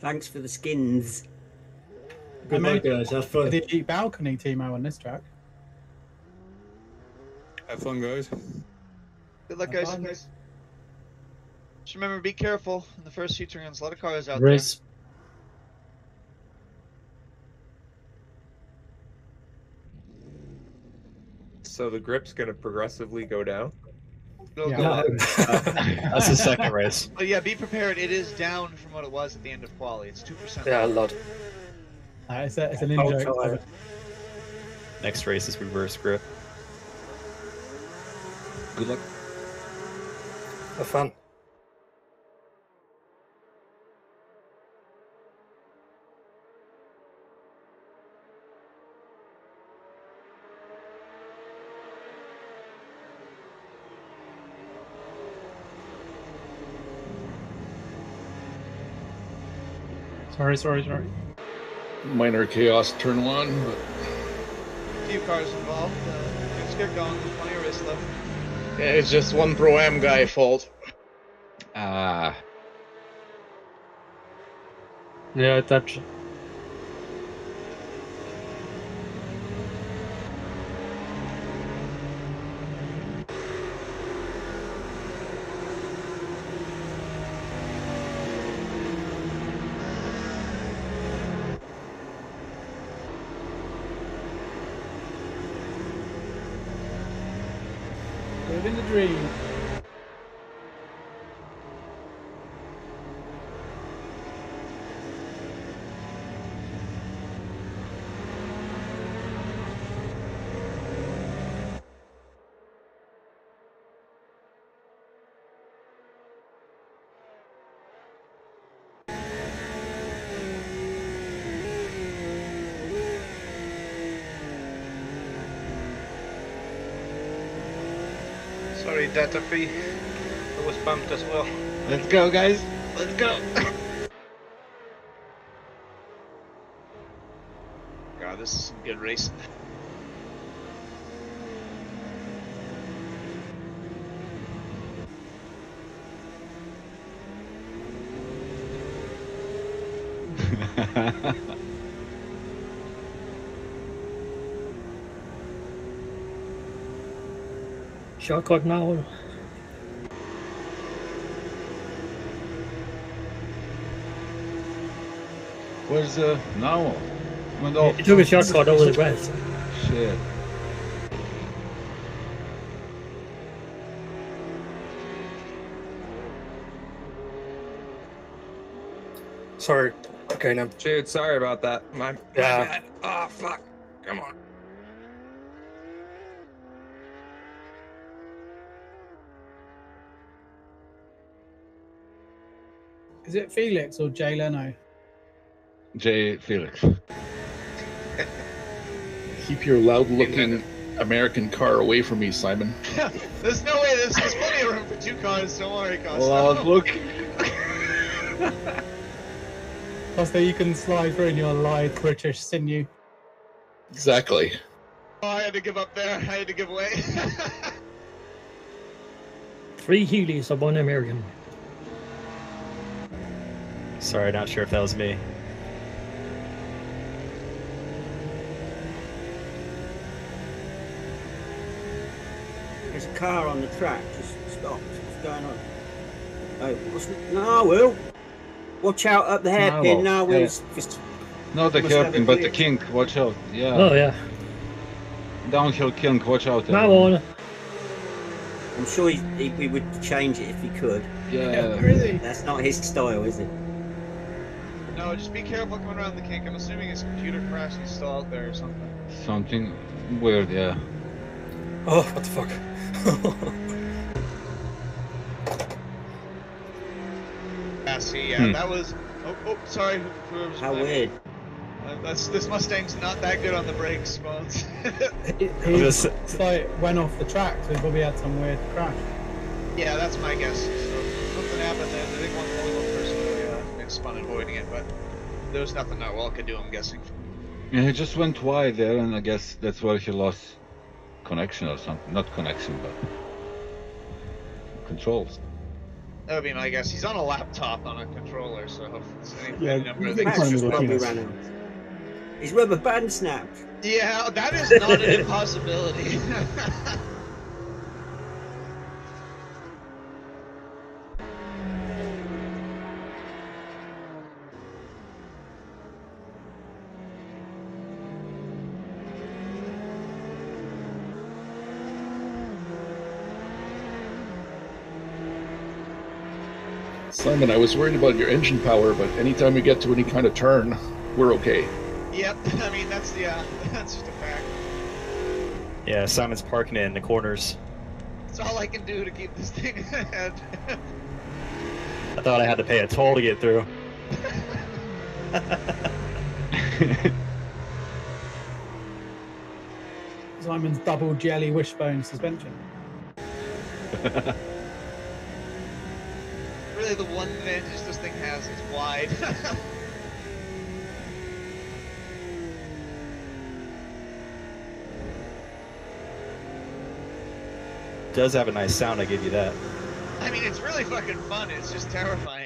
Thanks for the skins. Good I luck, guys. Have fun. The balcony Timo on this track. Have fun, guys. Good luck, Have guys. fun. Just remember, be careful in the first few turns. A lot of cars out Race. So the grip's gonna progressively go down. There. Go, Yeah. go No. up. That's the second race. But yeah, be prepared. It is down from what it was at the end of quali. It's two percent. Yeah, a lot. Uh, it's, a, it's an in Oh, Next race is reverse grip. Good luck. Have fun. Sorry, sorry, sorry. Minor chaos turn one, but A few cars involved. Uh, just get going. There's plenty of race left. Yeah, it's just one pro am guy fault. ah, Yeah, that. Sorry, data fee. It was bumped as well. Let's go, guys. Let's go. God, this is some good racing. Shortcut now. where's the now? Went off. He took a shot shortcut over the grass. Shit. Sorry. Okay, now. Dude, sorry about that. My Yeah. bad. Oh fuck. Is it Felix or Jay Leno? Jay Felix. Keep your loud-looking American car away from me, Simon. There's no way. There's, there's plenty of room for two cars. Don't worry, Costa. Loud look. Costa, you can slide through in your lithe British sinew. Exactly. Oh, I had to give up there. I had to give away. Three Healeys of one American. Sorry, not sure if that was me. There's a car on the track. Just stopped. What's going on? Oh, what's no, Will? Watch out up the hairpin. No, No, yeah. Just Not the hairpin, but the kink. Watch out. Yeah. Oh, yeah. Downhill kink. Watch out. Now on. I'm sure he, he, he would change it if he could. Yeah. Where is he? That's not his style, is it? No, just be careful coming around the kink. I'm assuming his computer crashed. He's still out there or something. Something weird. Yeah. Oh, what the fuck? Yeah, see, yeah, Hmm. that was. Oh, oh sorry. How weird. Uh, that's this Mustang's not that good on the brakes, Bones. He, he Just- it's like went off the track, so he probably had some weird crash. yeah, that's my guess. So something happened there. I think one, only one person really uh, spun avoiding it, but there was nothing that well could do. I'm guessing. Yeah, he just went wide there, and I guess that's where he lost connection or something. Not connection, but controls. That would be my guess. He's on a laptop on a controller, so if there's any, Yeah, any number of he's things. One of Patches the probably ran out. His rubber band snapped. Yeah, that is not an impossibility. Simon, I was worried about your engine power, but anytime we get to any kind of turn, we're okay. yep, I mean that's the uh, that's just a fact. Yeah, Simon's parking it in the corners. It's all I can do to keep this thing ahead. I thought I had to pay a toll to get through. Simon's double jelly wishbone suspension. The one advantage this thing has is wide. Does have a nice sound, I give you that. I mean, it's really fucking fun. It's just terrifying.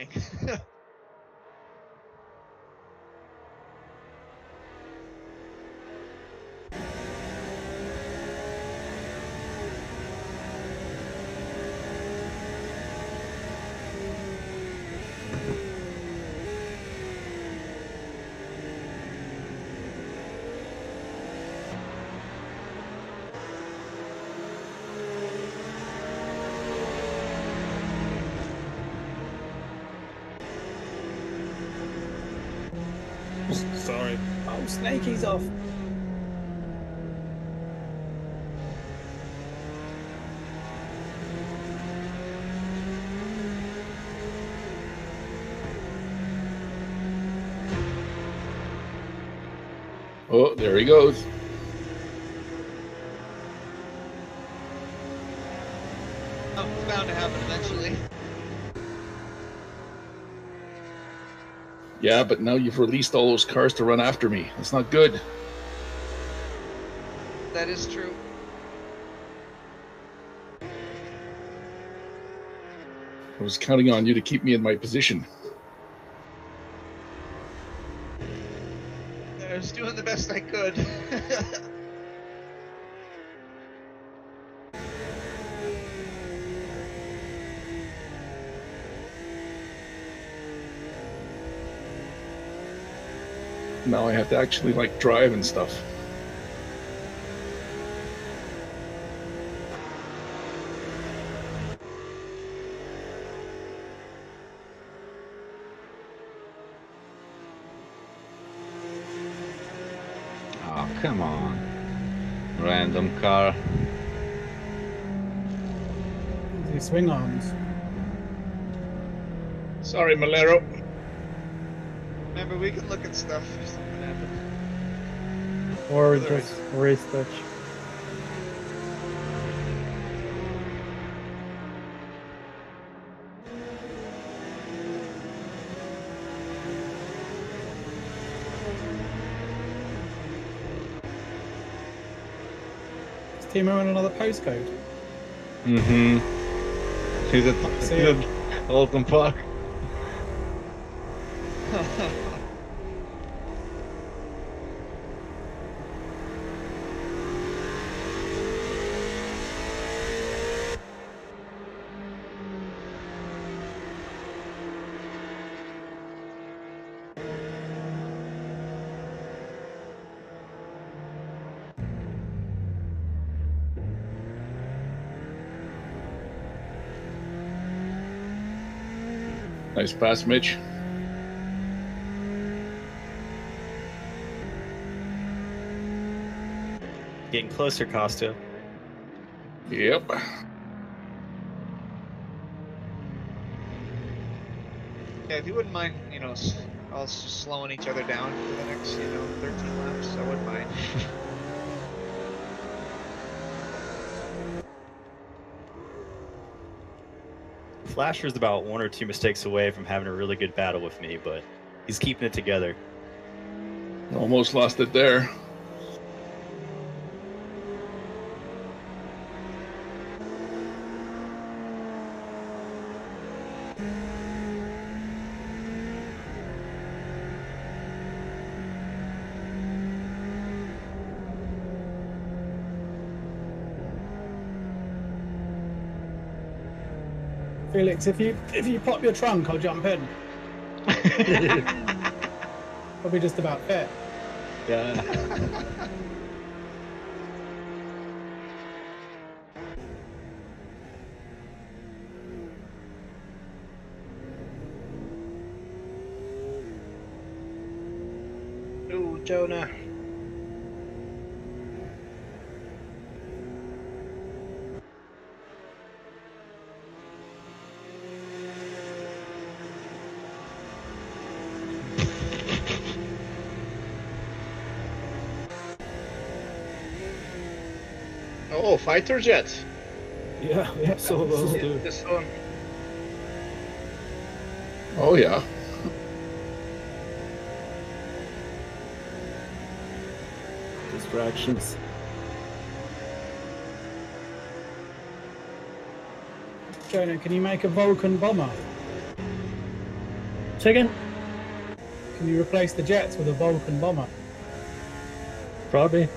Snakey's off. Oh, there he goes. oh, it's bound to happen eventually. Yeah, but now you've released all those cars to run after me. That's not good. That is true. I was counting on you to keep me in my position. I was doing the best I could. Now I have to actually like drive and stuff. Oh, come on. Random car. The swing arms. Sorry, Malero. Remember, we can look at stuff if something happens. Or There just race touch. Is Timo in another postcode? Mm-hmm. He's at, See he's ya. at Oulton Park. Nice pass, Mitch. Getting closer, Costa. Yep. Yeah, if you wouldn't mind, you know, s- us slowing each other down for the next, you know, 13 laps, I wouldn't mind. Flasher's about one or two mistakes away from having a really good battle with me, but he's keeping it together. Almost lost it there. Felix, if you if you pop your trunk, I'll jump in. Probably just about fair. Yeah. Jonah. Fighter jets. Yeah, yeah, saw those too. This one. Oh yeah. Distractions. Jonah, can you make a Vulcan bomber? Second, Can you replace the jets with a Vulcan bomber? probably.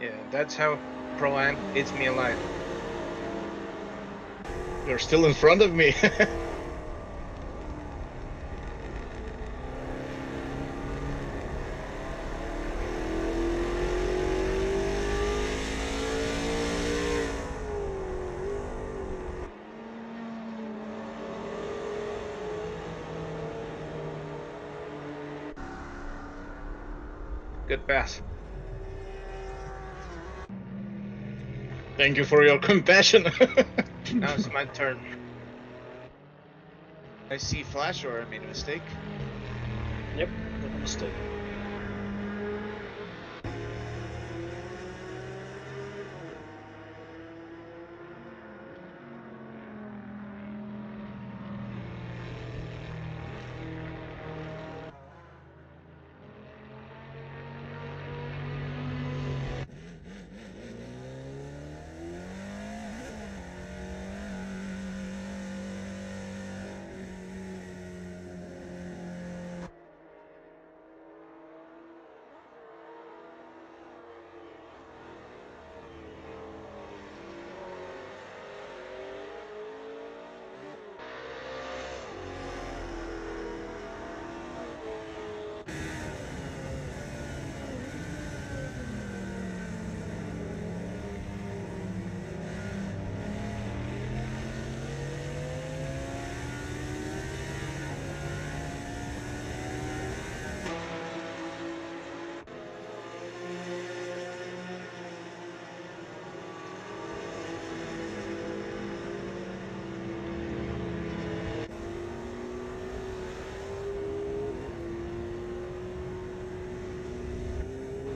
Yeah, that's how Pro Am eats me alive. You're still in front of me. Good pass. Thank you for your compassion. now it's my turn. I see Flash or I made a mistake. Yep, no mistake.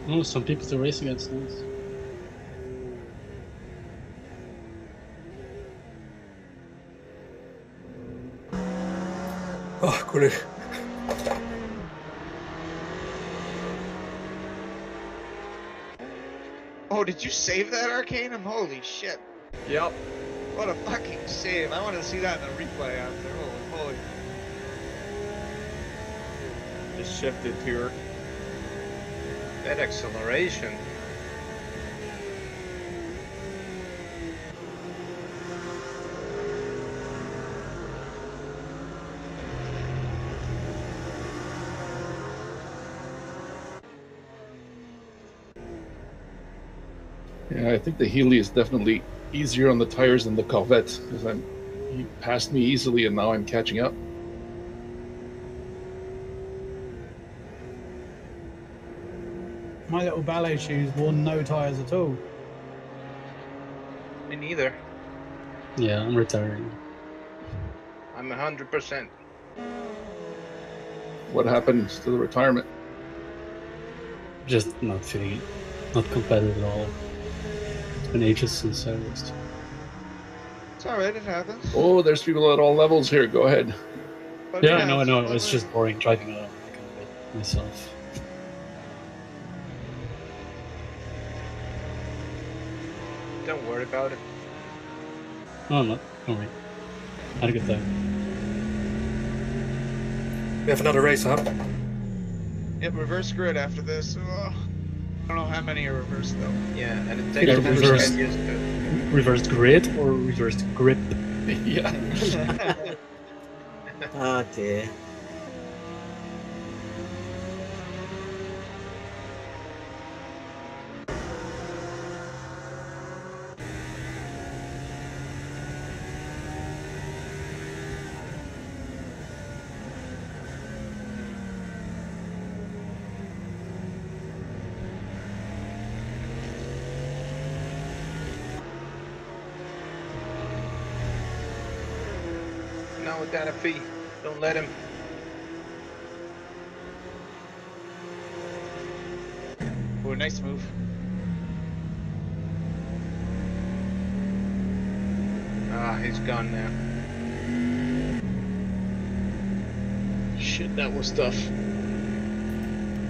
Oh, some people to race against us. Oh, ah, good. Oh, did you save that Arcanum? Holy shit. Yep. What a fucking save. I want to see that in the replay after. Holy moly. Just shifted to her. That acceleration. Yeah, I think the Healey is definitely easier on the tires than the Corvette because I'm he passed me easily and now I'm catching up. My little ballet shoes wore no tyres at all. Me neither. Yeah, I'm retiring. I'm 100%. What happens to the retirement? Just not feeling it. not competitive at all. It's been ages since I raced. It's alright, it happens. Oh, there's people at all levels here. Go ahead. But Yeah, I know, I know. it's It's just boring driving around like a bit myself. Worry about it. Oh, no. Alright. Had a good time. We have another race huh? Yep, reverse grid after this. Oh, I don't know how many are reversed though. Yeah, and it takes time to reverse. get used to. Reversed grid or reverse grip? yeah. Oh dear. Don't let him. Oh, nice move. Ah, he's gone now. Shit, that was tough.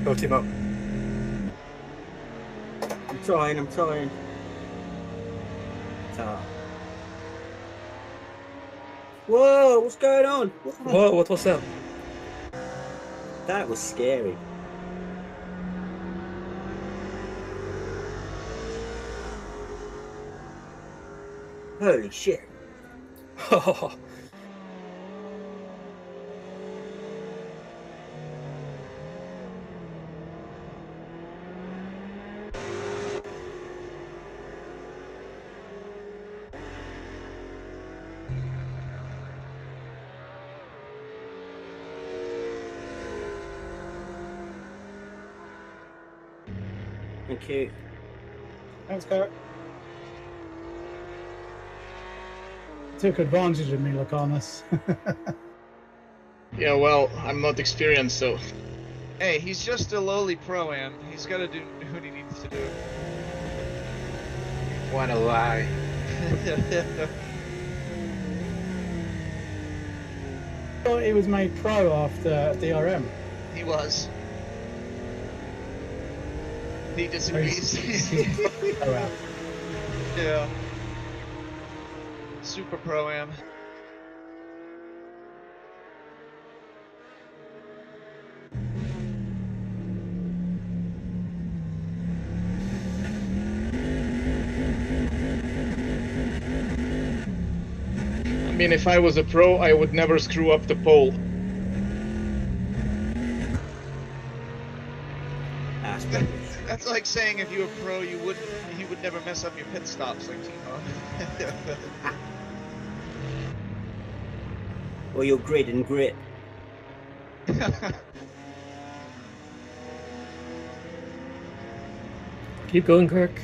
Go team up. I'm trying, I'm trying. What's going on? Whoa, what was that? That was scary. Holy shit. Thank you. Thanks, Kurt. Took advantage of me, Lacanus. Yeah, well, I'm not experienced, so. Hey, he's just a lowly pro am. He's got to do what he needs to do. What a lie. thought he was made pro after DRM. he was. He disagrees. Yeah. Super pro am. I mean, if I was a pro, I would never screw up the pole. That's rubbish. That's like saying if you were pro, you wouldn't, you would never mess up your pit stops like Timo. or your grid and grit. Keep going, Kirk.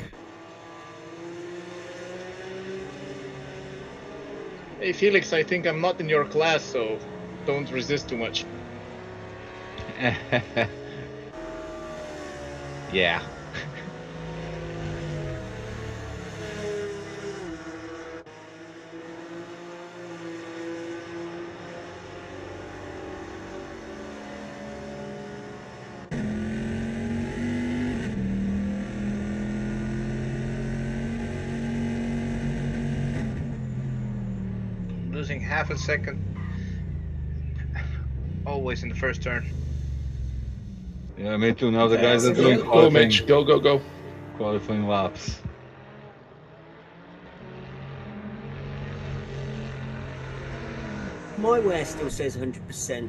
Hey, Felix, I think I'm not in your class, so don't resist too much. yeah. Losing half a second. Always in the first turn. Yeah, me too. Now the Yeah, guys are doing Go, qualifying, Mitch. Go, go, go. qualifying laps. My wear still says 100%,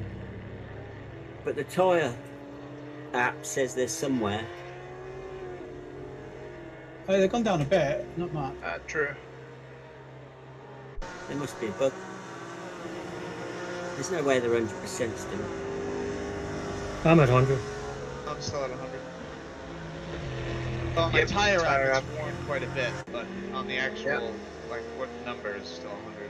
but the tyre app says there's somewhere. Oh, they've gone down a bit, not much. Uh, true. There must be a bug. There's no way they're 100% still. I'm at 100. I'm still at 100. On my Yep, tire tire app, app. worn quite a bit, but on the actual, like, what number is still 100?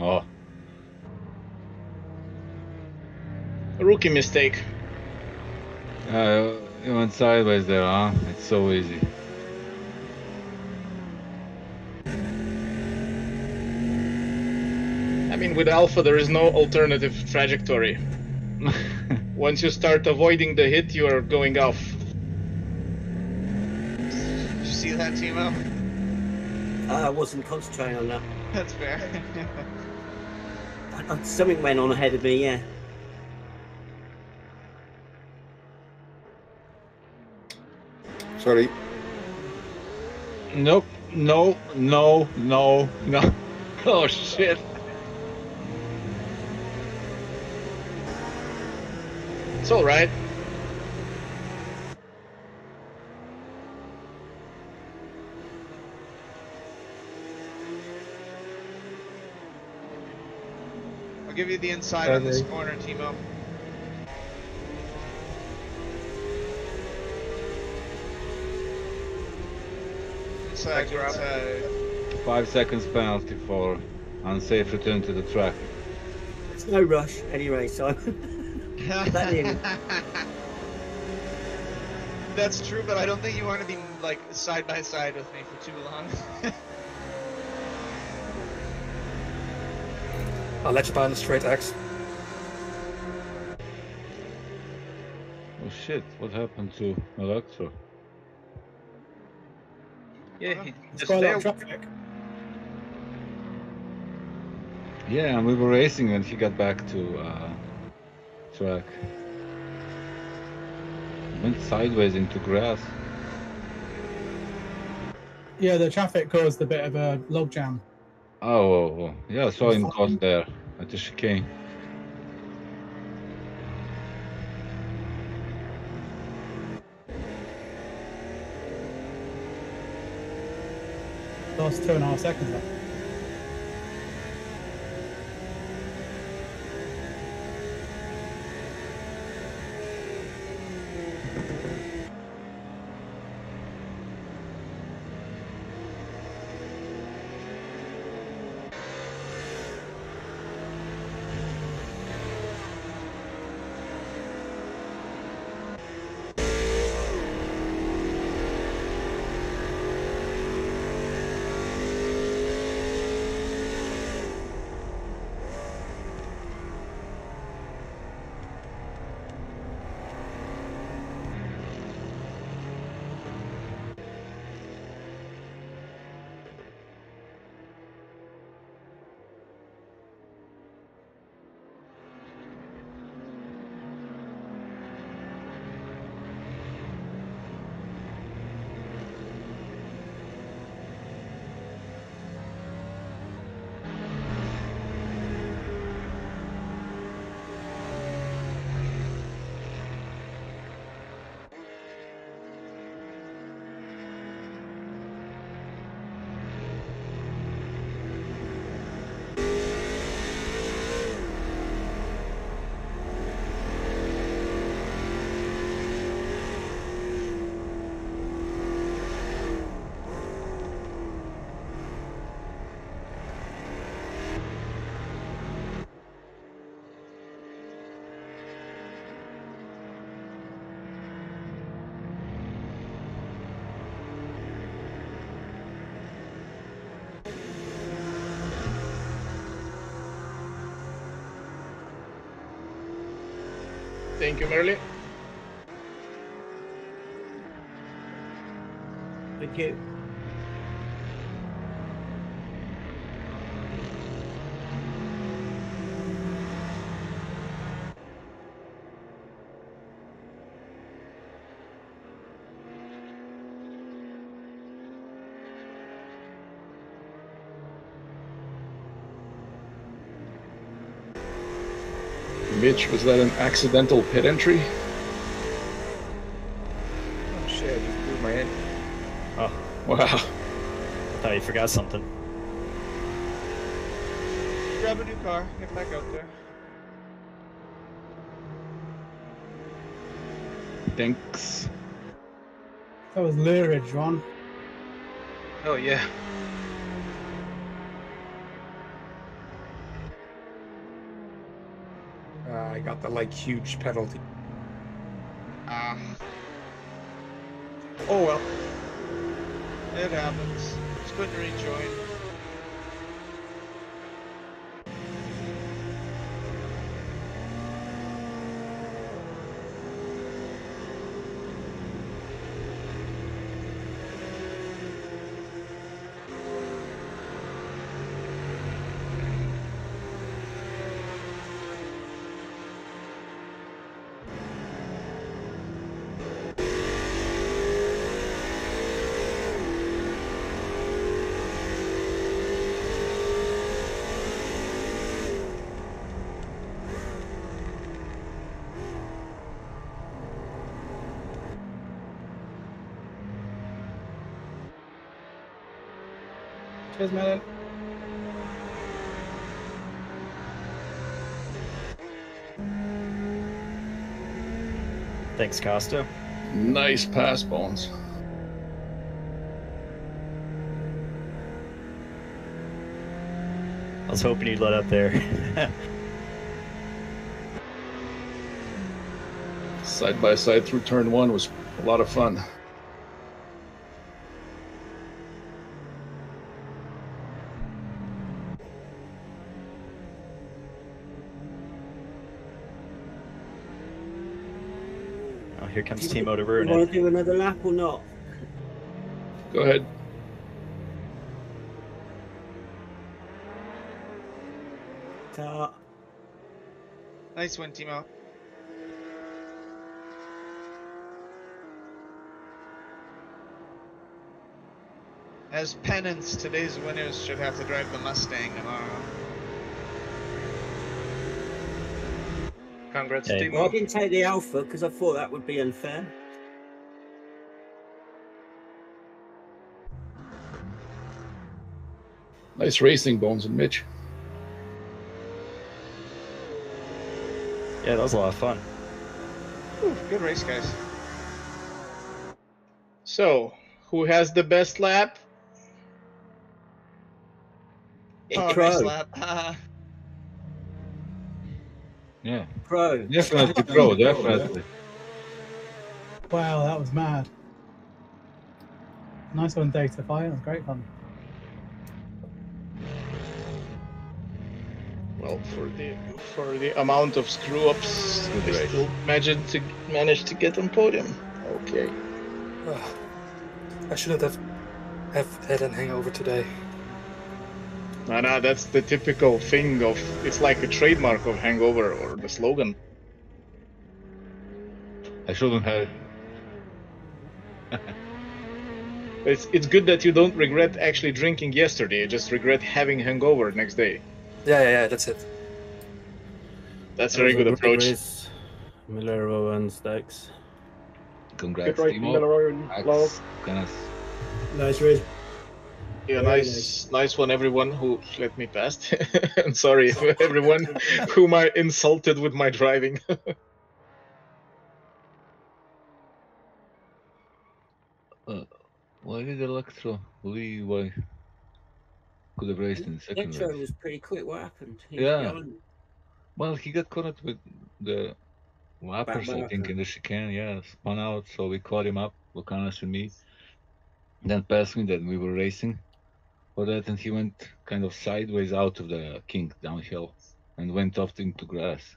Oh, A rookie mistake. Uh, you went sideways there, huh? It's so easy. I mean, with Alfa, there is no alternative trajectory. Once you start avoiding the hit, you are going off. Did you see that, Timo? I wasn't concentrating on that. That's fair. Uh, Something went on ahead of me, yeah. Sorry. Nope. No. No. No. No. Oh shit. It's all right. I'll give you the inside on this Okay. corner, Timo. Inside, Thanks, Rob. inside. Five seconds penalty for unsafe return to the track. There's no rush anyway, Simon. That. That's true, but I don't think you want to be like side by side with me for too long. I'll let you buy on the straight X. Oh shit! What happened to Electro? Yeah, he It's just quite a lot of traffic. Yeah, and we were racing when he got back to uh, track. Went sideways into grass. Yeah, the traffic caused a bit of a log jam. Oh, oh, oh. yeah, I saw him caught there at the chicane. Lost two and a half seconds left. Thank you, Merle. Thank you. Mitch, was that an accidental pit entry? Oh shit, I just blew my head. Oh, Wow. I thought you forgot something. Grab a new car, get back out there. Thanks. That was lurid, John. Oh yeah. Got the like huge penalty. Ah. Oh well. It happens. It's good to rejoin. Cheers, Melon. Thanks, Costa. Nice pass, Bones. I was hoping you'd let up there. Side by side through turn one was a lot of fun. Here comes Timo to ruin You want to do another lap or not? Go ahead. Ta. Nice one, Timo. As penance, today's winners should have to drive the Mustang tomorrow. Congrats, Okay. Well, I didn't take the Alfa because I thought that would be unfair. Nice racing, Bones and Mitch. Yeah, that was a lot of fun. Whew, good race, guys. So, who has the best lap? Oh, Crow. nice lap. Haha. Yeah, Pro. definitely pro, definitely. Wow, that was mad. Nice one, Data Fire. That was great fun. Well, for the for the amount of screw ups, Good they race. still managed to manage to get on podium. Okay. Ugh. I shouldn't have have had a hangover today. No, no, that's the typical thing of it's like a trademark of Hangover or the slogan. I shouldn't have. It's it's good that you don't regret actually drinking yesterday. You just regret having hangover next day. Yeah, yeah, yeah. That's it. That's a very good approach. Milero and Stacks. Congrats, Good right, Timo. Miller and Max, Love. Nice race. Yeah, Very nice, nice one, everyone who let me past. I'm sorry, everyone whom I insulted with my driving. Uh, why did Electro leave? Why could have raced in the second Electro race? was pretty quick. What happened? He Yeah. Well, he got caught with the whoppers, I think, in the chicane. Yeah, spun out, so we caught him up, Lucanas and me. Then passed me, then we were racing for that, and he went kind of sideways out of the kink downhill and went off into grass.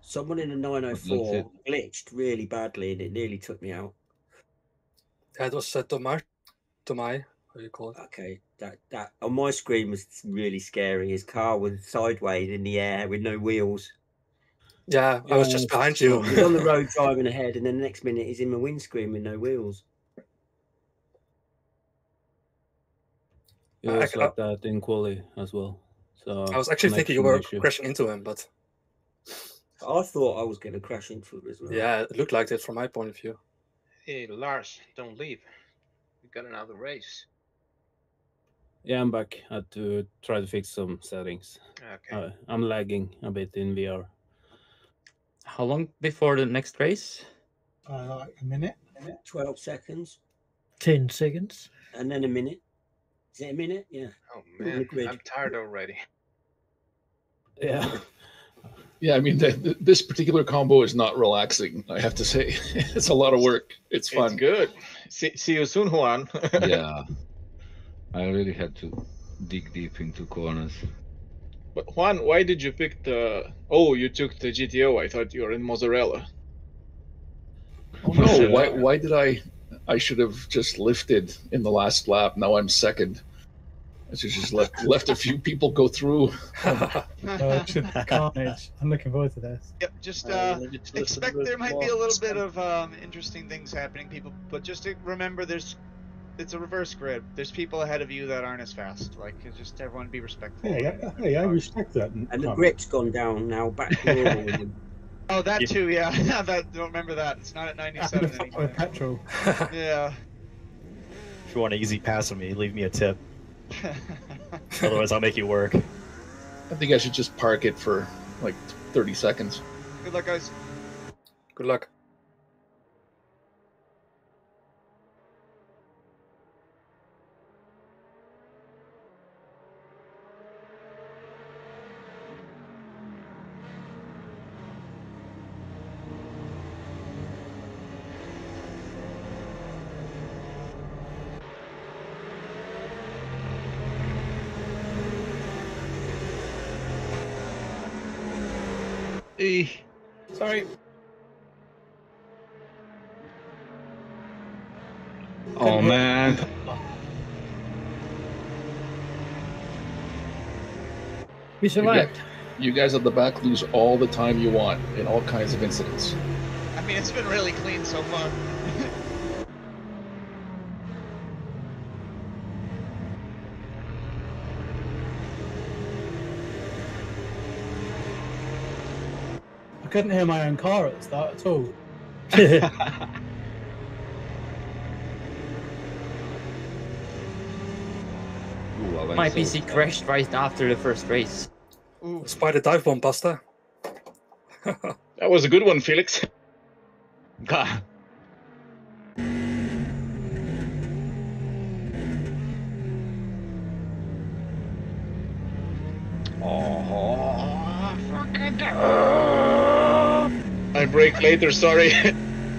Someone in a 904 glitched really badly and it nearly took me out. That was uh, Tomar, Tomai, how do you call it? Okay, that that on my screen was really scary. His car was sideways in the air with no wheels. Yeah, I was just behind you. He's on the road driving ahead, and then the next minute he's in my windscreen with no wheels. It I- was I- like that in quali as well. So I was actually thinking you were issue. crashing into him, but I thought I was going to crash into him as well. yeah, it looked like it from my point of view. hey, Lars, don't leave. We got another race. Yeah, I'm back. I had to try to fix some settings. Okay. Uh, I'm lagging a bit in VR. How long before the next race? Uh, like a minute. 12 seconds, 10 seconds. and then a minute. Is it a minute? Yeah. Oh man, grid. I'm tired already. Yeah. Yeah, I mean, th- th- this particular combo is not relaxing. I have to say, it's a lot of work. It's fun. It's good. See, see you soon, Juan. yeah. I really had to dig deep into corners. But Juan, why did you pick the? Oh, you took the GTO. I thought you were in mozzarella. Oh no! Why? Why did I? I should have just lifted in the last lap. Now I'm second. I should just left left a few people go through. Oh, it should be carnage. I'm looking forward to this. Yep, just Uh, uh, you need to listen expect there might more. be a little bit of um, interesting things happening, people. But just to remember, there's it's a reverse grid. There's people ahead of you that aren't as fast. Like, just everyone be respectful. Hey, I, hey, I respect that. And the comment. grit's gone down now. Back to normal. Again. Oh, that Yeah. too. Yeah, that don't remember that. It's not at 97 gonna anymore. with petrol. Yeah. If you want an easy pass on me, leave me a tip. Otherwise, I'll make you work. I think I should just park it for like 30 seconds. Good luck, guys. Good luck. Sorry. Oh man. We survived. you guys at the back lose all the time you want in all kinds of incidents. I mean, it's been really clean so far. Couldn't hear my own car at the start at all. Ooh, My so PC fast. crashed right after the first race. Ooh. Spider dive bomb, Buster. That was a good one, Felix. God. Oh, fucking. I break later. Sorry.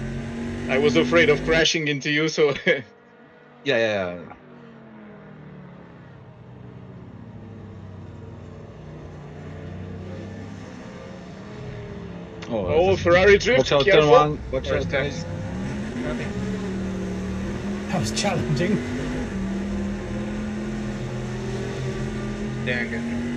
I was afraid of crashing into you, so. Yeah, yeah, yeah. Oh, oh, Ferrari drift. Watch out, turn one. Watch out, time. guys. That was challenging. Dang it. I'm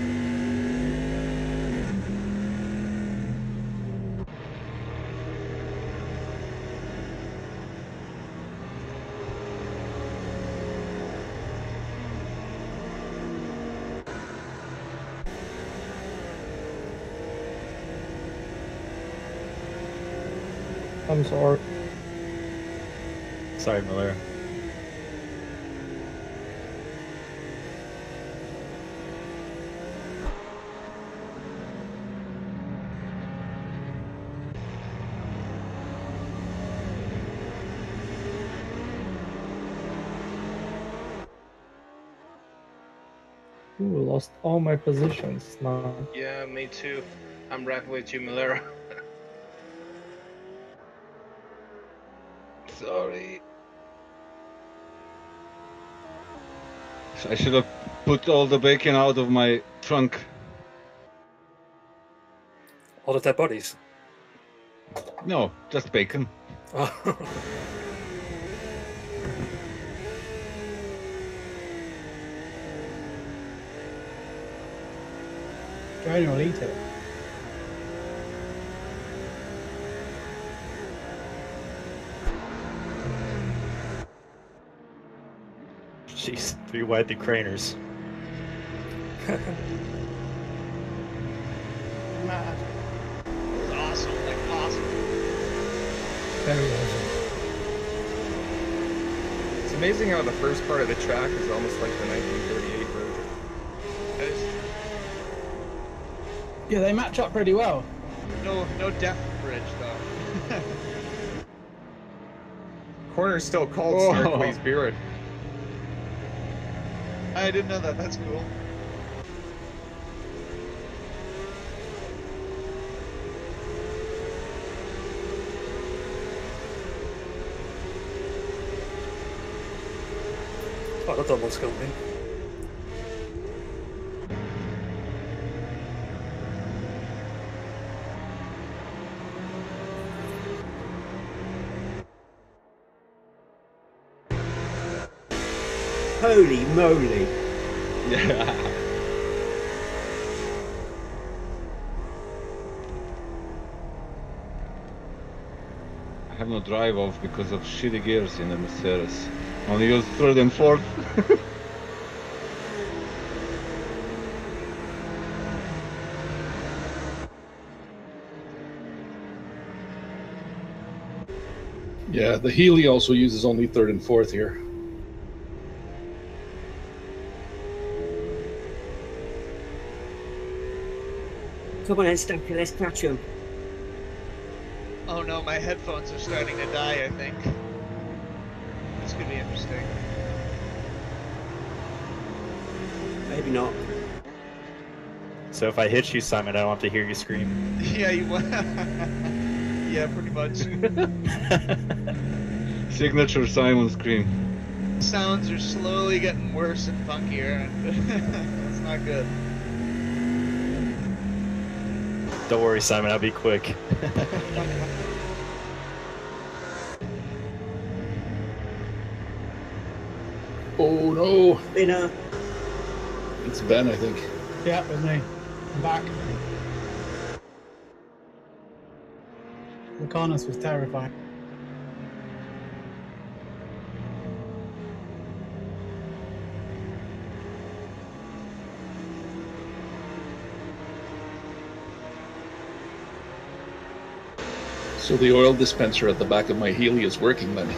sorry. Sorry, Miller. Ooh, lost all my positions now. Yeah, me too. I'm right with you, Miller. Sorry. I should have put all the bacon out of my trunk. All the dead bodies. No, just bacon. Oh. Drain will eat it. Jeez, three widely craners. Mad. Awesome, like awesome. Very awesome. It's amazing how the first part of the track is almost like the 1938 version. Yeah, they match up pretty well. No, no death bridge though. Corner's still called. Starkey's Bridge. I didn't know that. That's cool. Oh, that's almost killed me. Holy moly! Yeah. I have no drive off because of shitty gears in the Mercedes. Only use third and fourth. Yeah, the Healey also uses only third and fourth here. Come on then, Stampy, let's catch him. Oh no, my headphones are starting to die, I think. This could be interesting. Maybe not. So if I hit you, Simon, I don't have to hear you scream. Yeah, you Yeah, pretty much. Signature Simon scream. Sounds are slowly getting worse and funkier, and it's not good. Don't worry, Simon, I'll be quick. Oh no! Winner. It's Ben, I think. Yeah, it was me. I'm back. Lucanus was terrifying. So the oil dispenser at the back of my Healey is working then.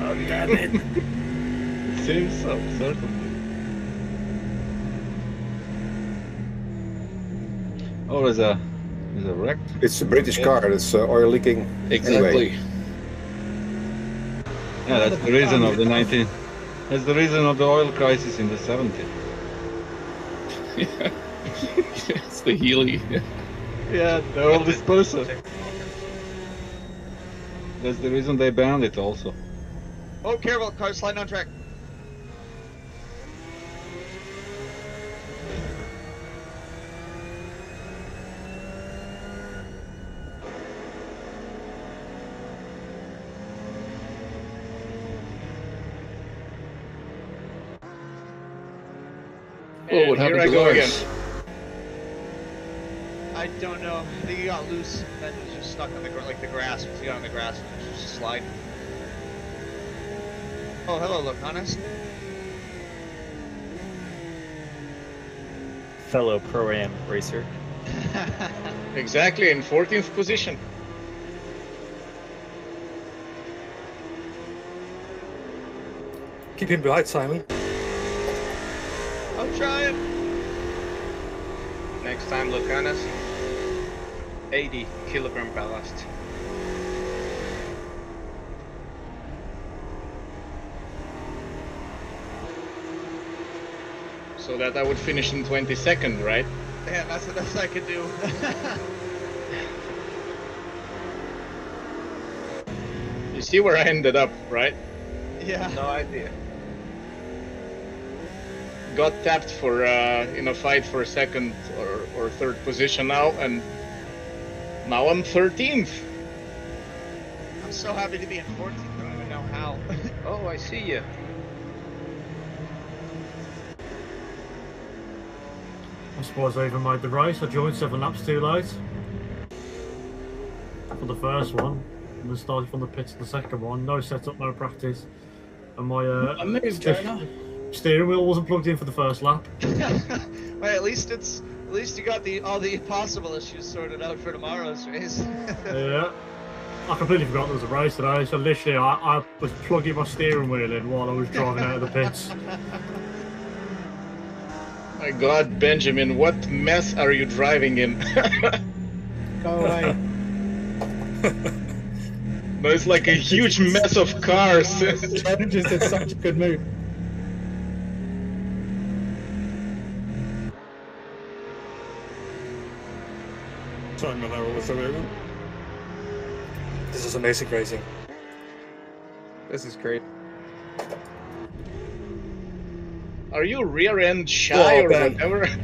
Oh, damn it. Seems so, certainly. Oh, there's a there's a wreck. It's a British car. It's uh, oil leaking. Exactly. Anyway. Yeah, that's the reason of the 19. That's the reason of the oil crisis in the 70s. yeah. it's the Healey. Yeah, the oil dispenser. That's the reason they banned it also. Oh, careful, car sliding on track. Oh, what And here happened I to go Lars? again. I don't know. I think he got loose and then was just stuck on the gr- like the grass. He got on the grass and was just sliding. Oh, hello, Lucanus. Fellow Pro Am racer. Exactly in 14th position. Keep him behind, Simon. I'm trying. Next time, Lucanus. 80 kilogram ballast. So that I would finish in 22nd, right? Yeah, that's the best I could do. You see where I ended up, right? yeah. No idea. Got tapped for uh, in a fight for a second or, or third position now, and now I'm 13th. I'm so happy to be in 14th. I don't even know how. Oh, I see you. I suppose I even made the race. I joined seven laps too late for the first one, and then started from the pits for the second one. No setup, no practice, and my uh, I moved, steering wheel wasn't plugged in for the first lap. well, at least it's at least you got the all the possible issues sorted out for tomorrow's race. yeah. I completely forgot there was a race today, so literally I, I was plugging my steering wheel in while I was driving out of the pits. My God, Benjamin, what mess are you driving in? Go away. no, it's like a huge mess of cars. Jonah just did such a good move. Simon Harrow whatsoever. This is amazing racing. This is great. Are you rear end shy Oh, or man. whatever?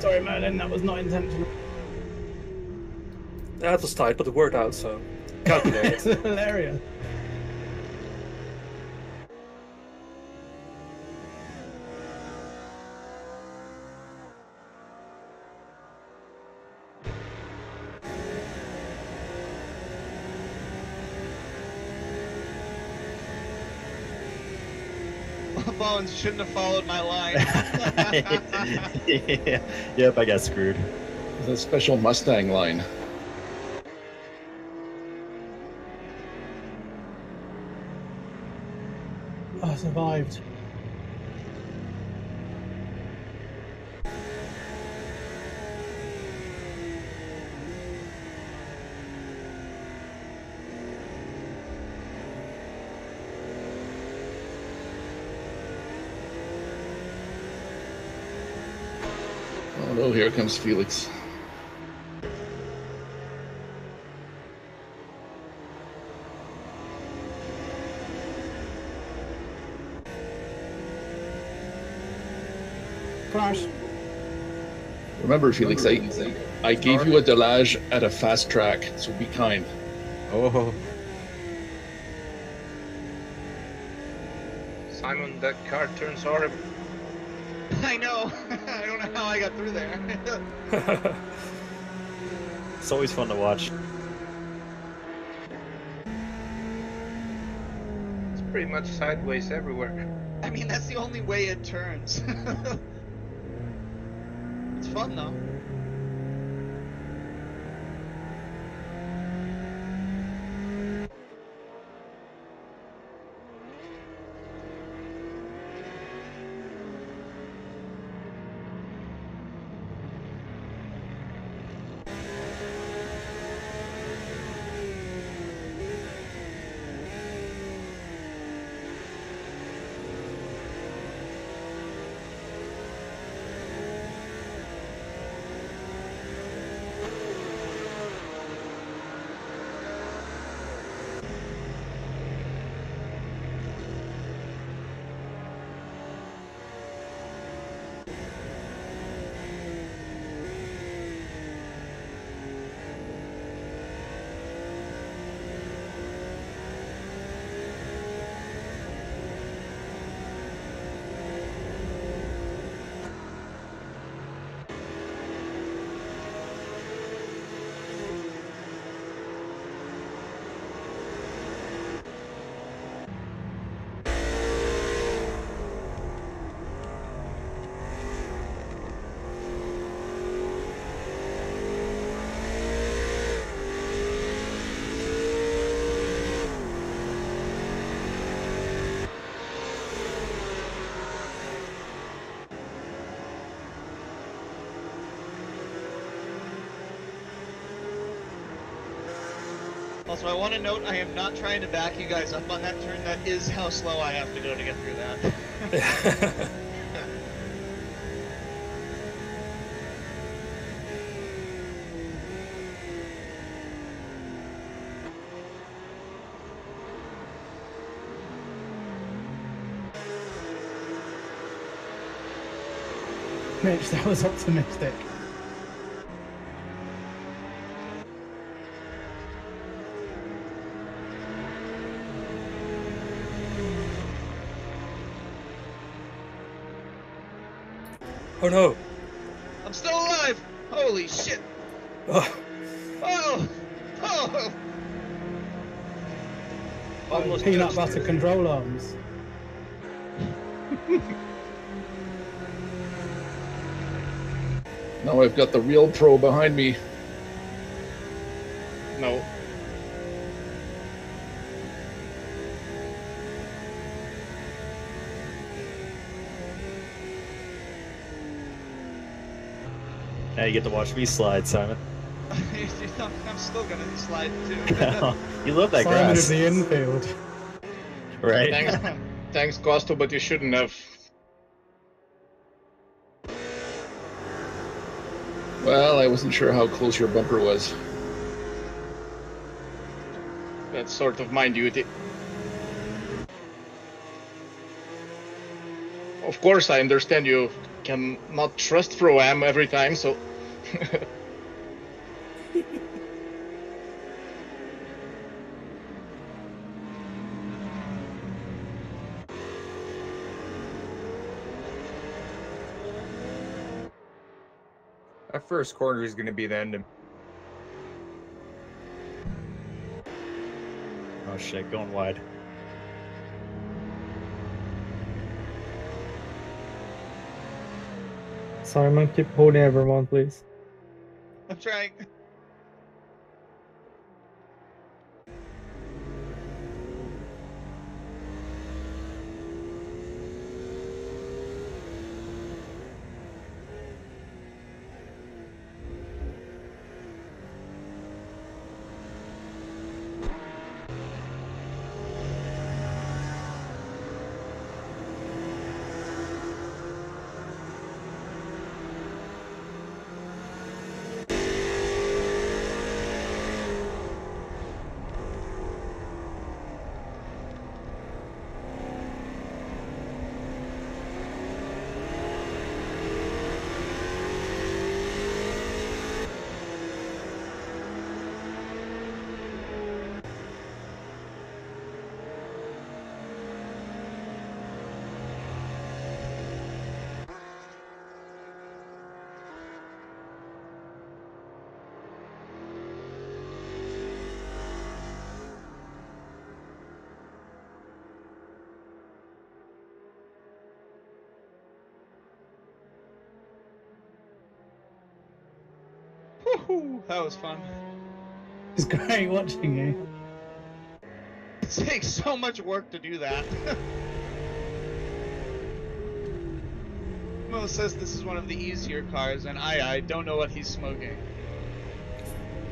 Sorry, Merlin, that was not intentional. That was tight, but it worked out, so. Calculated. it's hilarious. Bones shouldn't have followed my line. yeah. Yep, I got screwed. The special Mustang line. I survived. Oh here comes Felix. Crash. Remember, Felix, I, I gave you a delage at a fast track, so be kind. Oh. Simon, that car turns horrible. I know. I don't know how I got through there. It's always fun to watch. It's pretty much sideways everywhere. I mean, that's the only way it turns. it's fun though. Also, I want to note I am not trying to back you guys up on that turn. That is how slow I have to go to get through that. Mitch, that was optimistic. Oh no. I'm still alive! Holy shit! Oh. Oh! Oh! Almost Peanut just- butter control arms. Now I've got the real pro behind me. You get to watch me slide, Simon. I'm still gonna slide too. you love that Simon grass. of the infield. Right. Thanks, thanks, Costo, but you shouldn't have. Well, I wasn't sure how close your bumper was. That's sort of my duty. Of course, I understand you can not trust Froam every time, so. That first corner is going to be the end of Oh shit, going wide. Simon, keep holding everyone, please. I'm trying. Whew, that was fun. It's great watching you. It takes so much work to do that. Mo says this is one of the easier cars, and I I don't know what he's smoking.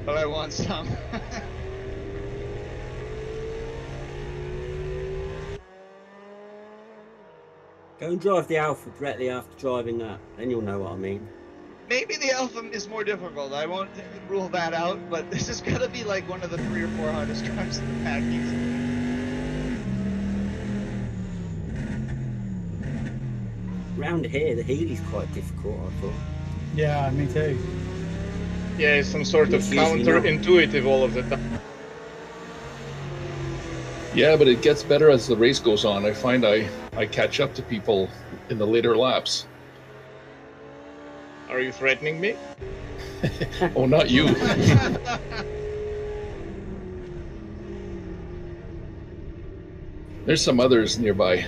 But I want some. Go and drive the Alfa directly after driving that. Then you'll know what I mean. Maybe the Alfa is more difficult. I won't rule that out, but this is gonna be like one of the three or four hardest drives in the pack easily. Round here, the Healey's quite difficult, I thought. Yeah, me too. Yeah, it's some sort of It's usually not. counterintuitive all of the time. Yeah, but it gets better as the race goes on. I find I, I catch up to people in the later laps. Are you threatening me? Oh, not you. There's some others nearby.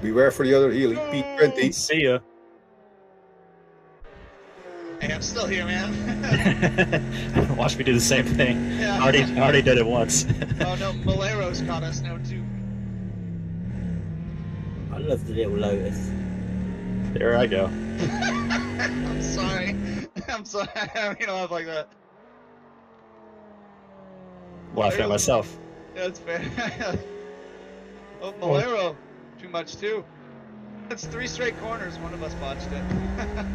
Beware for the other Healey. P20. See ya. Hey, I'm still here, man. Watch me do the same thing. Yeah. Already, already did it once. oh no, Malero's caught us now too. I love the little Lotus. there I go. I'm sorry. I'm sorry. I don't mean to laugh like that. Laughing at myself. Yeah, that's fair. oh, Malero. Too much too. That's three straight corners. One of us botched it.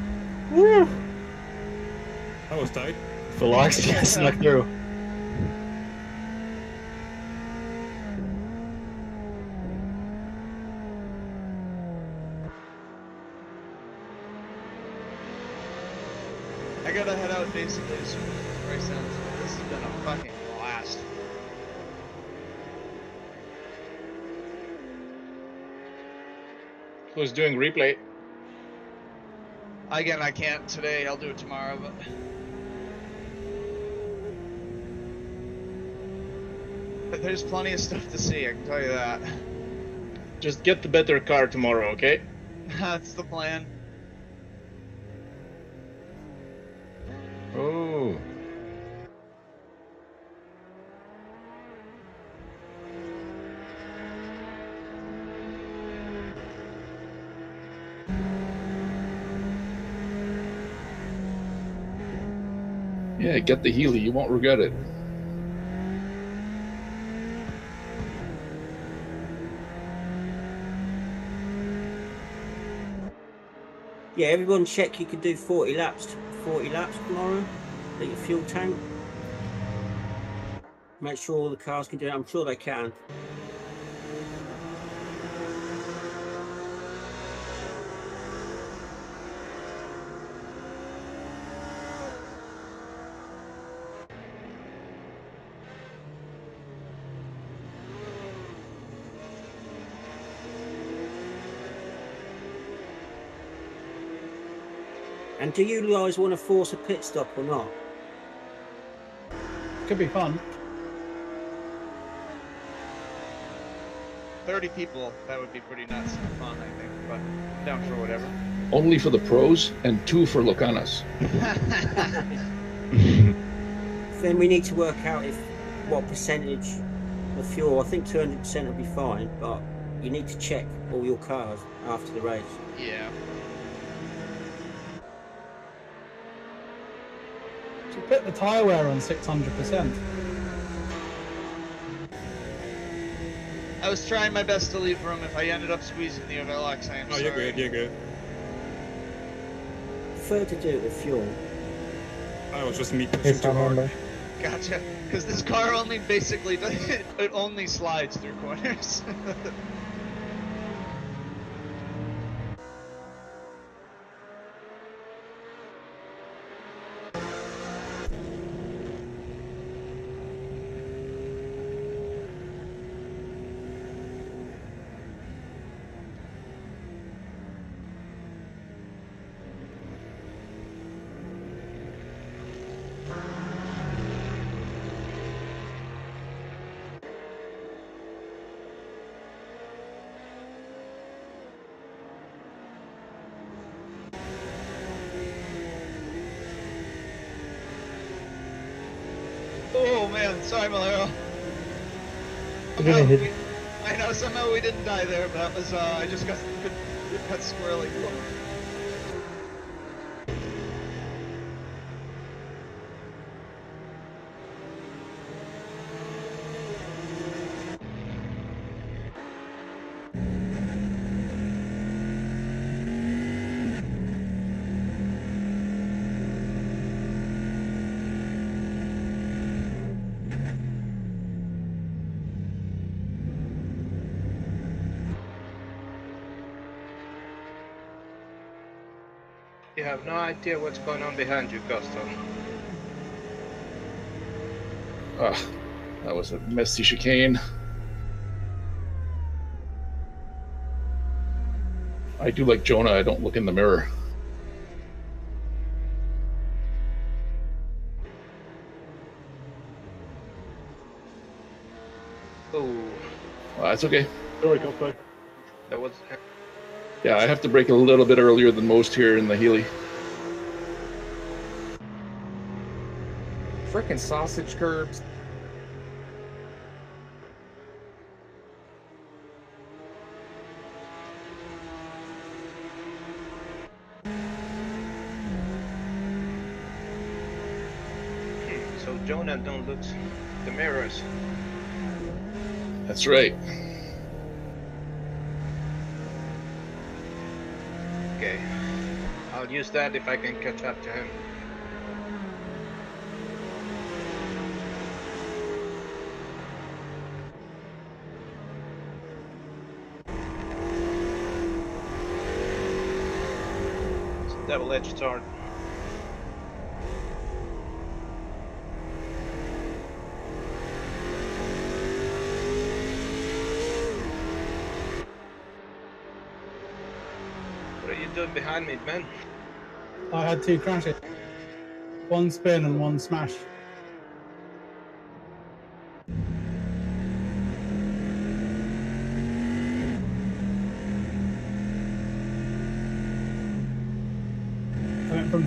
Woo! That was tight. Philox just snuck through. I gotta head out basically as soon as this race ends. This has been a fucking blast. Who's doing replay? Again, I can't today. I'll do it tomorrow, but. There's plenty of stuff to see, I can tell you that. Just get the better car tomorrow, okay? That's the plan. Oh. Yeah, get the Healey. You won't regret it. Yeah, everyone check you can do 40 laps, 40 laps tomorrow at your fuel tank. Make sure all the cars can do it. I'm sure they can. And do you guys want to force a pit stop or not? Could be fun. 30 people, that would be pretty nuts and fun, I think, but down for whatever. Only for the pros and two for Locanas. Then we need to work out if what percentage of fuel. I think 200% will be fine, but you need to check all your cars after the race. Yeah. To put the tyre wear on 600%. I was trying my best to leave room. If I ended up squeezing the Overlocks, I am Oh, sorry. you're good. You're good. Prefer to do it with fuel. That was just me pushing too hard. remember. Gotcha. Because this car only basically it only slides through corners. sorry, Malero. Gonna hit. I know somehow we didn't die there, but that was uh, I just got cut squirrely. Have no idea what's going on behind you, Custom. Ah, that was a messy chicane. I do like Jonah. I don't look in the mirror. Oh, Well, that's okay. Sorry, Cosplay. that was. Yeah, I have to break a little bit earlier than most here in the Healey. Frickin' sausage curbs. Hmm, So Jonah don't look the mirrors. That's right. Okay. I'll use that if I can catch up to him. Double-edged sword. What are you doing behind me, man? I had two crashes. One spin and one smash.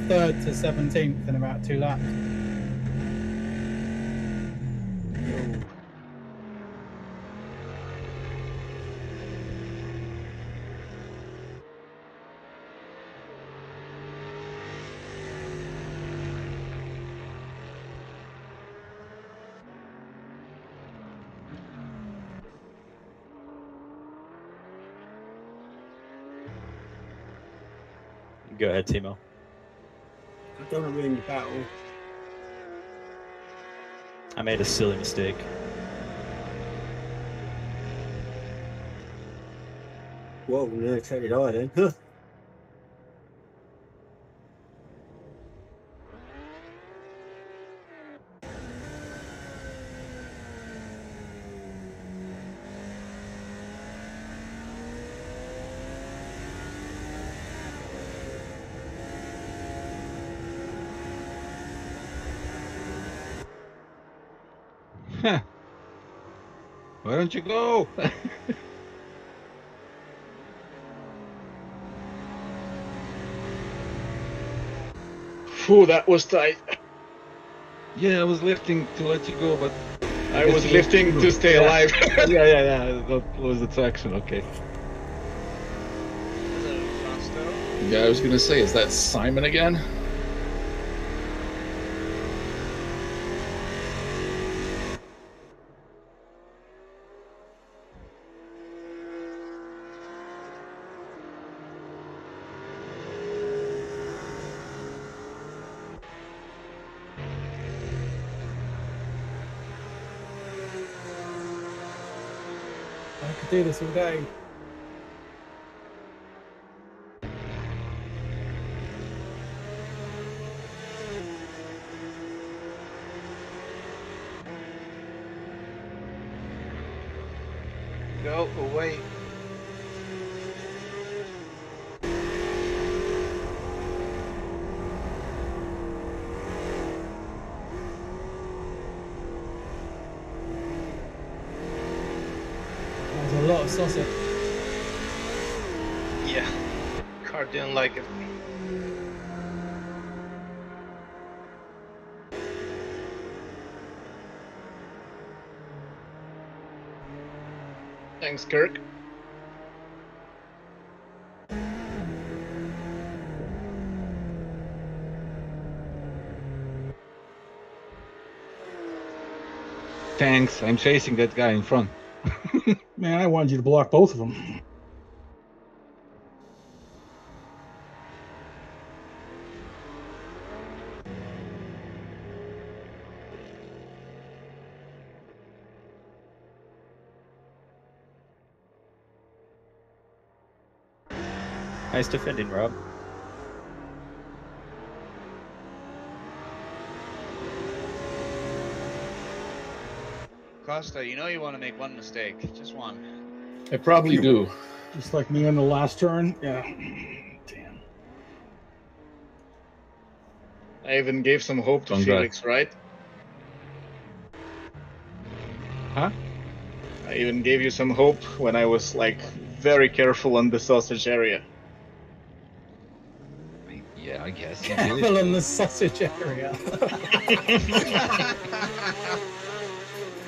third to 17th in about two laps. Go ahead, Timo. I don't want to ruin the battle. I made a silly mistake. Whoa, no, so did I then. Huh. Why don't you go? Phew, that was tight. yeah, I was lifting to let you go, but I guess was you- lifting to stay Yeah. alive. yeah, yeah, yeah. That was the traction. Okay. Yeah, I was gonna say, is that Simon again? Do this all day. Go away. There's a lot of sausage. Yeah. Car didn't like it. Thanks, Kirk. Thanks. I'm chasing that guy in front. Man, I wanted you to block both of them. Nice defending, Rob. Costa, you know you want to make one mistake. Just one. I probably do. Just like me on the last turn. Yeah. Damn. I even gave some hope to Congrats. Felix, right? Huh? I even gave you some hope when I was like very careful on the sausage area. Yeah, I guess. Careful on the sausage area.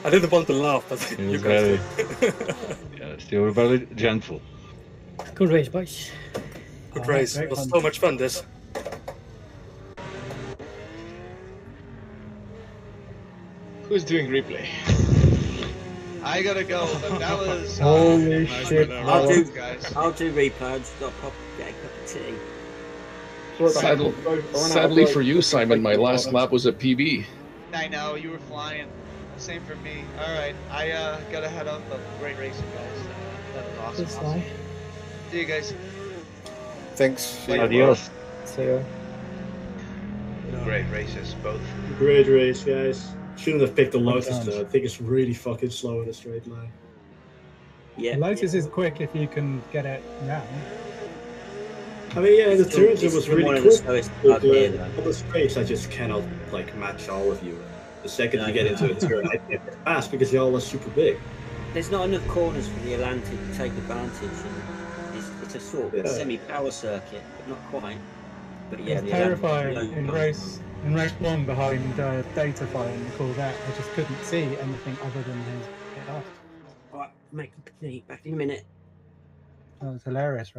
I didn't want to laugh, but He you was guys very, did. yeah, still very gentle. Good race, boys. Good Alright, race. It was one. so much fun, this. Who's doing replay? I gotta go, but that was. Uh, Holy nice shit, with, uh, I'll do, guys. I'll do replay. I've just got to pop, get a cup of tea. Sadly, sadly for you, Simon, my last lap was a PB. I know you were flying. Same for me. All right, I uh, gotta head up. But great racing, guys. That was awesome. Good awesome. fly. See you guys. Thanks. Adios. See ya. Great races, both. Great race, guys. Shouldn't have picked the Lotus done. though. I think it's really fucking slow in a straight line. Yeah. Lotus is quick if you can get it round. I mean, yeah, in the Still- turns it was really one of the quick. But uh, though. on the straights, I just cannot like match all of you. The second No, you get no. into a turn, I can't get fast because y'all are super big. There's not enough corners for the Atlantic to take advantage. And it's, it's a sort of Yeah. semi-power circuit, but not quite. But yeah, it's the terrifying Atlantic- in race in race one behind uh, data firing called out. I just couldn't see anything other than his hit off. Right, make a tea. Back in a minute. That was hilarious, right?